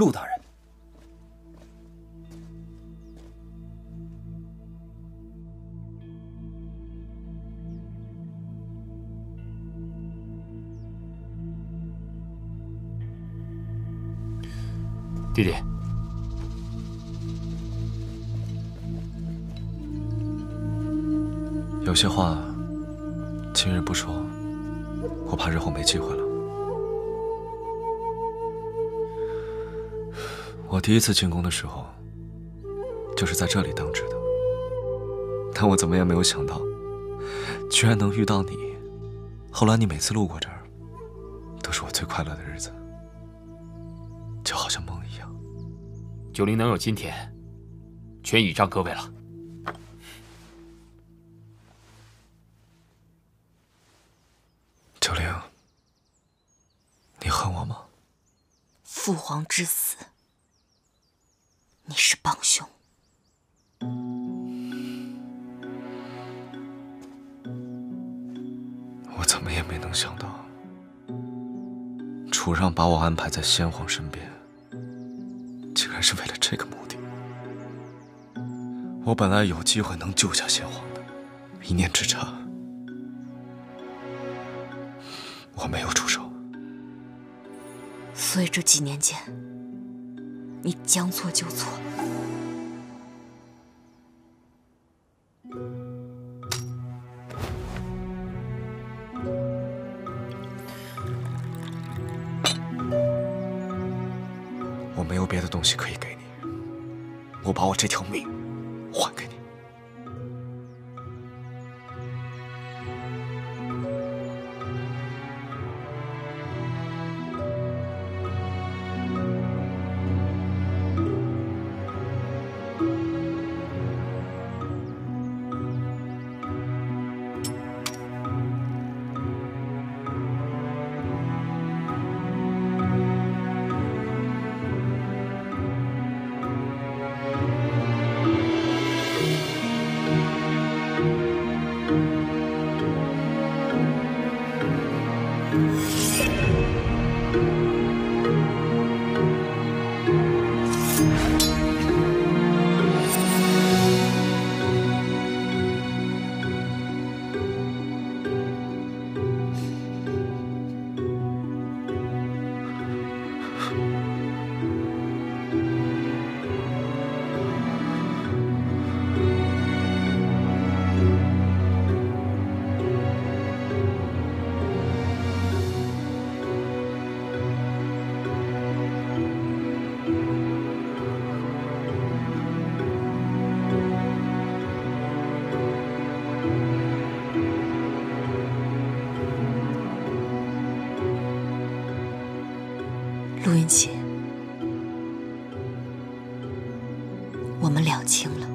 陆大人。弟弟，有些话今日不说，我怕日后没机会了。我第一次进宫的时候，就是在这里当值的，但我怎么也没有想到，居然能遇到你。后来你每次路过这儿，都是我最快乐的日子，就好像梦一样。九灵能有今天，全倚仗各位了。九灵，你恨我吗？父皇之死，我怎么也没能想到，楚让把我安排在先皇身边，竟然是为了这个目的。我本来有机会能救下先皇的，一念之差，我没有出手。所以这几年间，你将错就错。我没有别的东西可以给你，我把我这条命还给你。Thank you. 陆云奇，我们两清了。